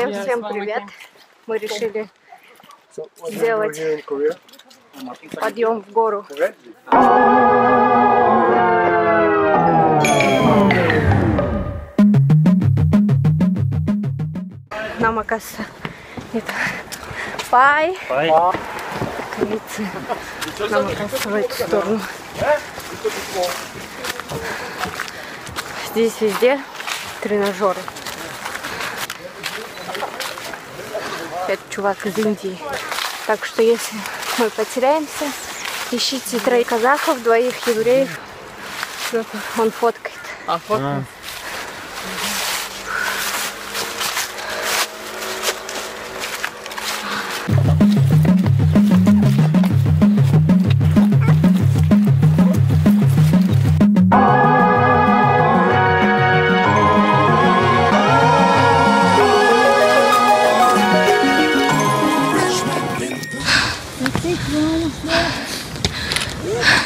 Всем всем привет! Мы решили сделать подъем в гору. Нам, оказывается, это пай. Пай. Кажется, нам, оказывается, в эту сторону. Здесь везде тренажеры. Это чувак из Индии. Так что если мы потеряемся, ищите троих казахов, двоих евреев. Он фоткает. А, фото?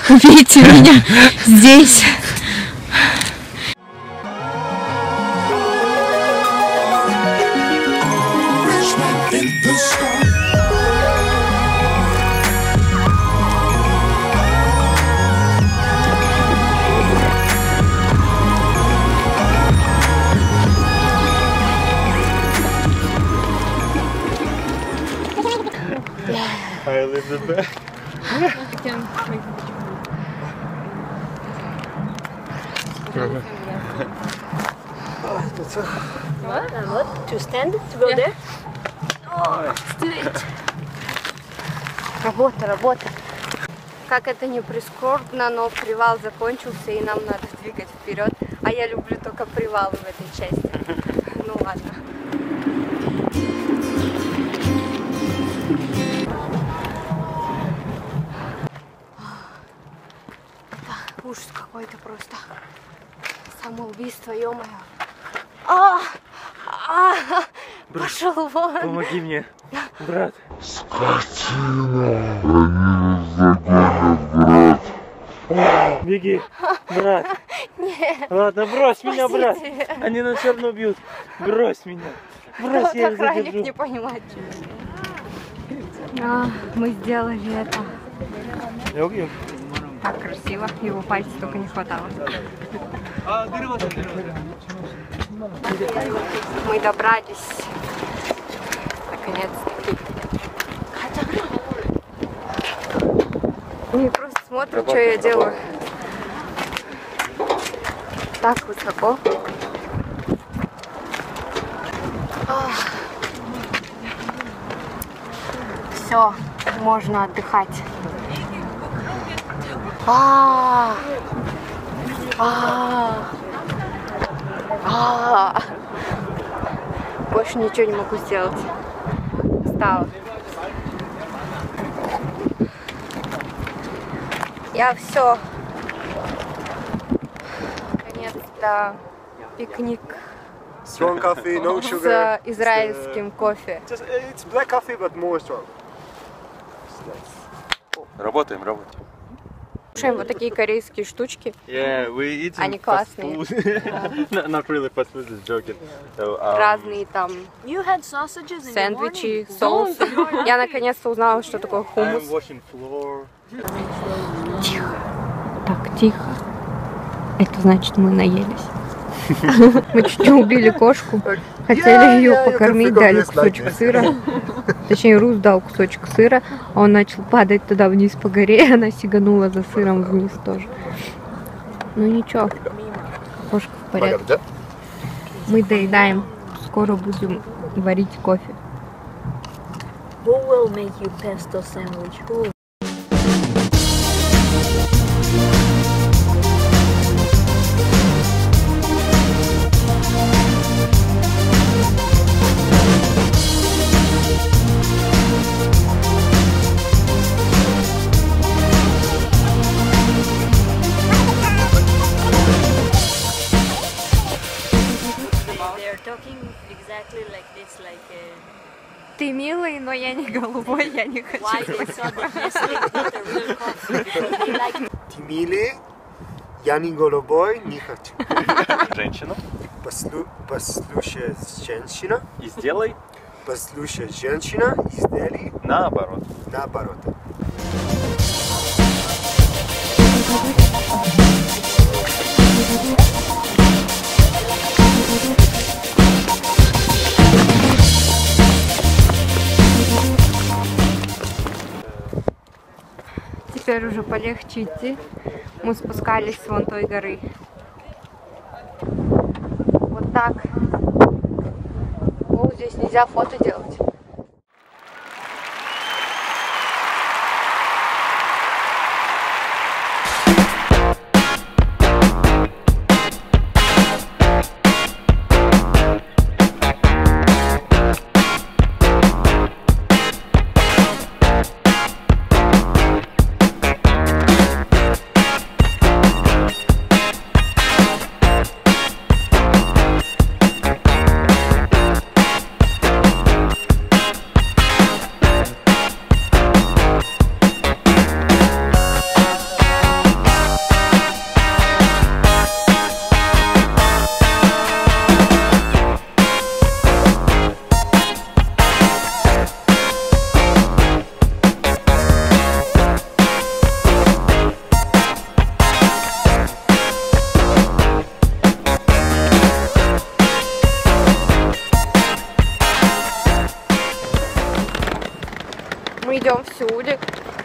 Видите меня здесь. I live the back. To stand, to go there. Работа, работа. Как это не прискорбно, но привал закончился и нам надо двигать вперед. А я люблю только привалы в этой части. Ну ладно. Ужас какой-то просто. Самоубийство, ё-моё. А! А! Пошел вон! Помоги мне, брат. Беги, брат. Нет, Ладно, брось меня, брат. спасите. Они нас все равно бьют. Брось меня. Брось, Вот я их задержу. не понимает. А, мы сделали это. 여기. Так красиво. Его пальцев только не хватало. Мы добрались. Наконец-таки. Они просто смотрят, что я делаю. Так высоко. Все, можно отдыхать. А, а, а. Больше ничего не могу сделать. Устала. Я все. Наконец-то пикник Strong coffee, no sugar. с израильским кофе. Just, it's black coffee, but more strong. Работаем, работаем. Кушаем вот такие корейские штучки. Yeah, we eat Они классные. Not- Not really fast food, just joking. So, um, Разные там You had sausages сэндвичи, соусы. Я наконец-то узнала, что такое хумус. Floor. Так, тихо. Это значит, мы наелись. Мы чуть не убили кошку. Хотели ее покормить, дали кусочек сыра. Точнее, Рус дал кусочек сыра, а он начал падать туда вниз по горе, и она сиганула за сыром вниз тоже. Ну ничего, кошка в порядке. Мы доедаем. Скоро будем варить кофе. Who will make you pesto sandwich? Who? Exactly like this, like uh, Ты милый, но я не голубой, я не хочу. like Тимили, я не голубой, не хочу. Женщина. послу, послушая женщина, И сделай послушая женщина, сделай наоборот. наоборот. Теперь уже полегче идти. Мы спускались с вон той горы. Вот так. О, здесь нельзя фото делать. Сеуле.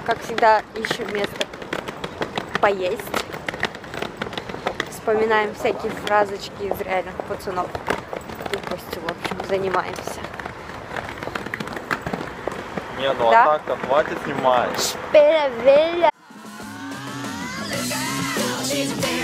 Как всегда, ищем место поесть. Вспоминаем всякие фразочки из реальных пацанов. Тупостью, в общем, занимаемся. Не, ну Да? а так-то хватит снимать. Перевеля. She's